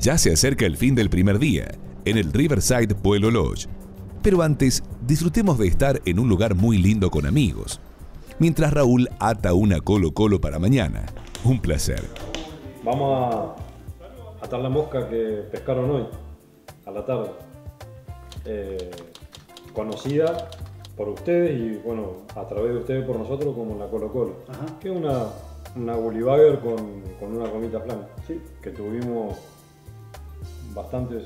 Ya se acerca el fin del primer día, en el Riverside Pueblo Lodge. Pero antes, disfrutemos de estar en un lugar muy lindo con amigos. Mientras Raúl ata una colo colo para mañana. Un placer. Vamos a atar la mosca que pescaron hoy, a la tarde. Eh, conocida por ustedes y bueno, a través de ustedes por nosotros como la Colo Colo. Que es una, una con, con una gomita plana. Sí. Que tuvimos bastantes,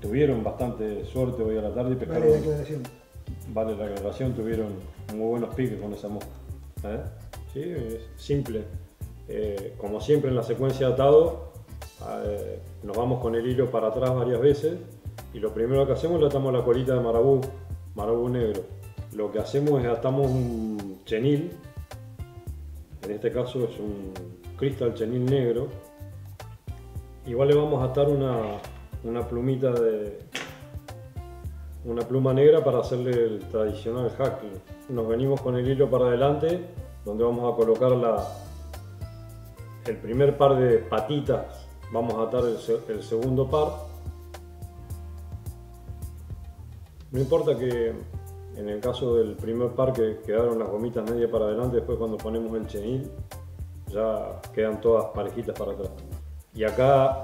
tuvieron bastante suerte hoy a la tarde y pescaron. Vale, declaración. Vale la aclaración, tuvieron muy buenos piques con esa mosca. ¿eh? Sí, es simple. Eh, como siempre en la secuencia de atado, eh, nos vamos con el hilo para atrás varias veces y lo primero que hacemos es atamos la colita de marabú, marabú negro. Lo que hacemos es atamos un chenil, en este caso es un cristal chenil negro. Igual le vamos a atar una, una plumita de, una pluma negra para hacerle el tradicional hackle. Nos venimos con el hilo para adelante, donde vamos a colocar la, el primer par de patitas, vamos a atar el, el segundo par. No importa que en el caso del primer par que quedaron las gomitas media para adelante, después cuando ponemos el chenil, ya quedan todas parejitas para atrás. Y acá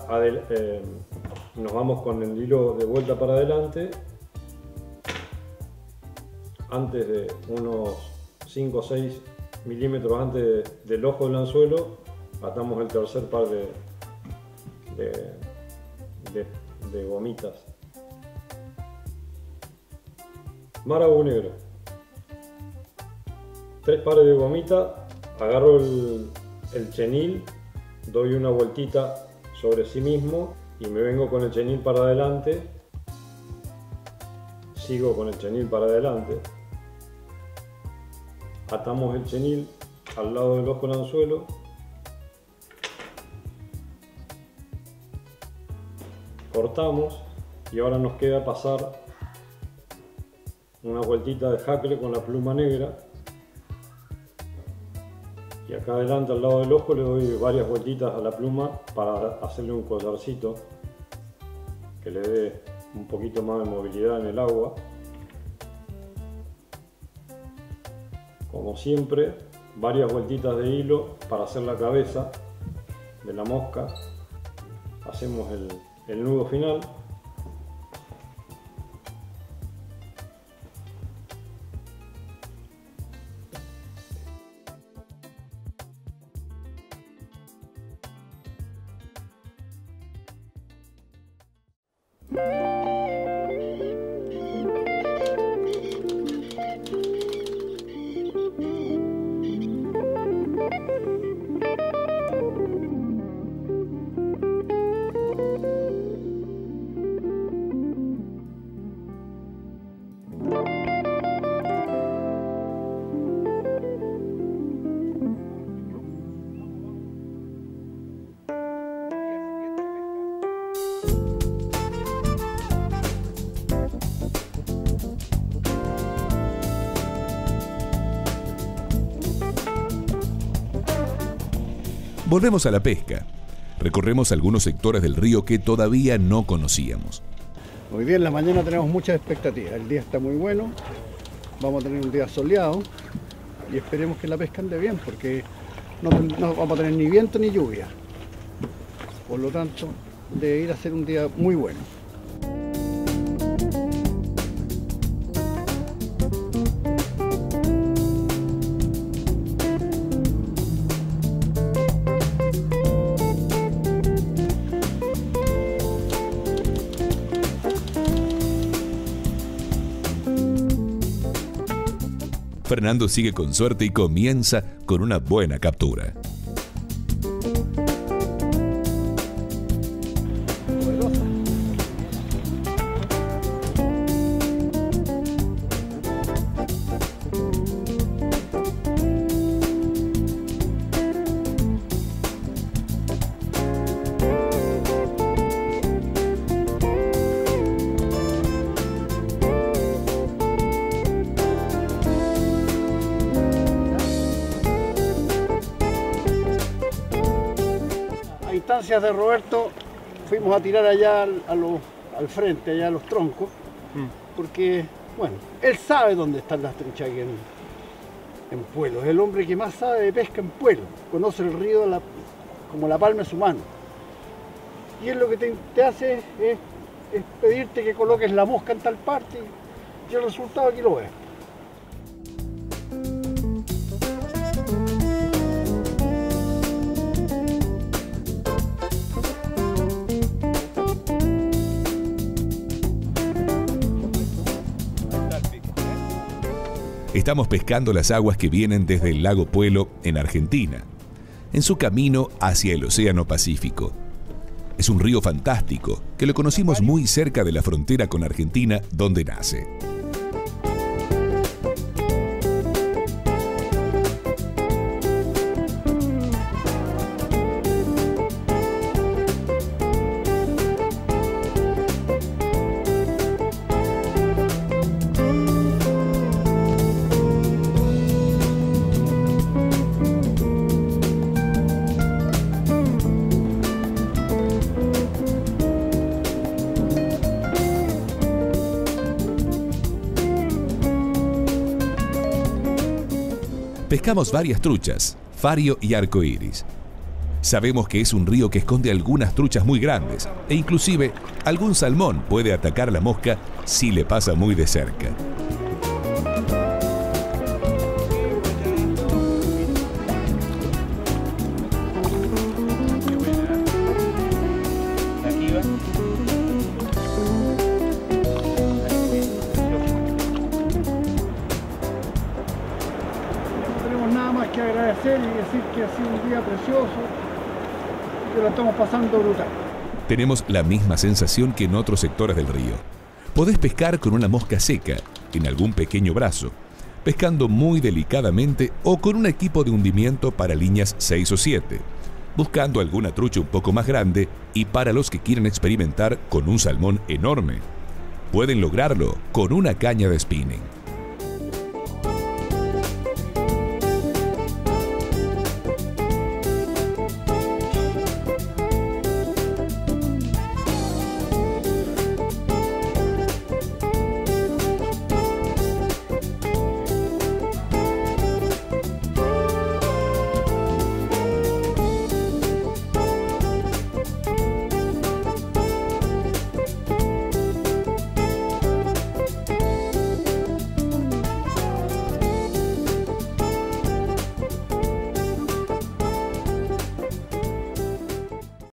eh, nos vamos con el hilo de vuelta para adelante antes de unos 5 o 6 milímetros antes de- del ojo del anzuelo, atamos el tercer par de, de, de- de gomitas. Marabú negro. Tres pares de gomitas, agarro el, el chenil, doy una vueltita sobre sí mismo y me vengo con el chenil para adelante. Sigo con el chenil para adelante. Atamos el chenil al lado del ojo del anzuelo. Cortamos y ahora nos queda pasar una vueltita de jacle con la pluma negra y acá adelante al lado del ojo le doy varias vueltitas a la pluma para hacerle un collarcito que le dé un poquito más de movilidad en el agua como siempre, varias vueltitas de hilo para hacer la cabeza de la mosca. Hacemos el, el nudo final. Bye. Volvemos a la pesca. Recorremos algunos sectores del río que todavía no conocíamos. Hoy día en la mañana tenemos muchas expectativas. El día está muy bueno, vamos a tener un día soleado y esperemos que la pesca ande bien porque no, vamos a tener ni viento ni lluvia. Por lo tanto, debe ir a ser un día muy bueno. Fernando sigue con suerte y comienza con una buena captura. Instancias de Roberto fuimos a tirar allá al, al frente, allá a los troncos, mm. porque, bueno, él sabe dónde están las truchas aquí en, en Pueblo. Es el hombre que más sabe de pesca en Pueblo. Conoce el río como la palma de su mano. Y él lo que te, hace es, es, pedirte que coloques la mosca en tal parte y el resultado aquí lo ves. Estamos pescando las aguas que vienen desde el lago Puelo, en Argentina, en su camino hacia el Océano Pacífico. Es un río fantástico que lo conocimos muy cerca de la frontera con Argentina, donde nace. Pescamos varias truchas, fario y arco iris. Sabemos que es un río que esconde algunas truchas muy grandes e inclusive algún salmón puede atacar la mosca si le pasa muy de cerca. Y decir que ha sido un día precioso y que lo estamos pasando brutal. Tenemos la misma sensación que en otros sectores del río. Podés pescar con una mosca seca, en algún pequeño brazo, pescando muy delicadamente o con un equipo de hundimiento para líneas 6 o 7, buscando alguna trucha un poco más grande y para los que quieren experimentar con un salmón enorme. Pueden lograrlo con una caña de spinning.